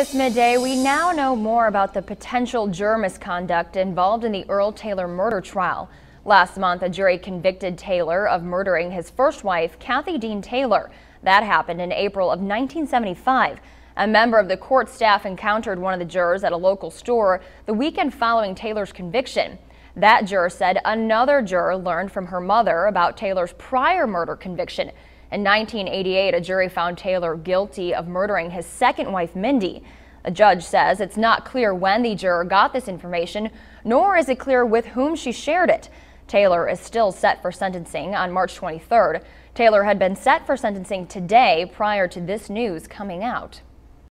This midday, we now know more about the potential juror misconduct involved in the Earl Taylor murder trial. Last month, a jury convicted Taylor of murdering his first wife, Kathy Dean Taylor. That happened in April of 1975. A member of the court staff encountered one of the jurors at a local store the weekend following Taylor's conviction. That juror said another juror learned from her mother about Taylor's prior murder conviction. In 1988, a jury found Taylor guilty of murdering his second wife, Mindy. A judge says it's not clear when the juror got this information, nor is it clear with whom she shared it. Taylor is still set for sentencing on March 23rd. Taylor had been set for sentencing today prior to this news coming out.